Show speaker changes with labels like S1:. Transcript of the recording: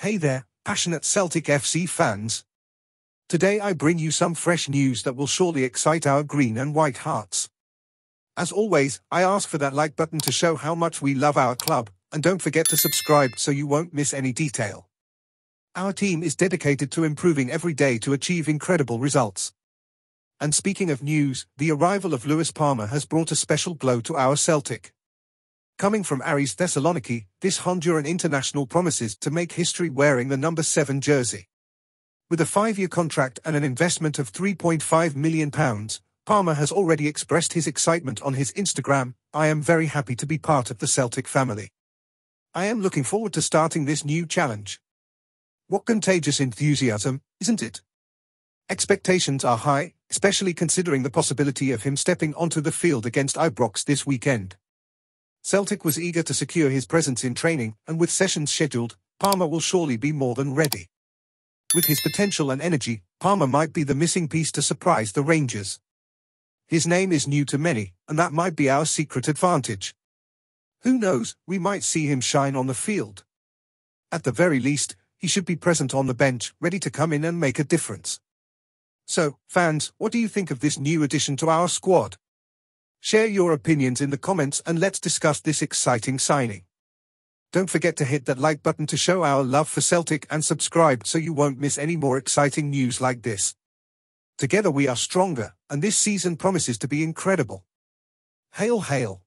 S1: Hey there, passionate Celtic FC fans. Today I bring you some fresh news that will surely excite our green and white hearts. As always, I ask for that like button to show how much we love our club, and don't forget to subscribe so you won't miss any detail. Our team is dedicated to improving every day to achieve incredible results. And speaking of news, the arrival of Luis Palma has brought a special glow to our Celtic. Coming from Aris Thessaloniki, this Honduran international promises to make history wearing the number 7 jersey. With a five-year contract and an investment of £3.5 million, Palma has already expressed his excitement on his Instagram, I am very happy to be part of the Celtic family. I am looking forward to starting this new challenge. What contagious enthusiasm, isn't it? Expectations are high, especially considering the possibility of him stepping onto the field against Ibrox this weekend. Celtic was eager to secure his presence in training, and with sessions scheduled, Palma will surely be more than ready. With his potential and energy, Palma might be the missing piece to surprise the Rangers. His name is new to many, and that might be our secret advantage. Who knows, we might see him shine on the field. At the very least, he should be present on the bench, ready to come in and make a difference. So, fans, what do you think of this new addition to our squad? Share your opinions in the comments and let's discuss this exciting signing. Don't forget to hit that like button to show our love for Celtic and subscribe so you won't miss any more exciting news like this. Together we are stronger, and this season promises to be incredible. Hail, hail.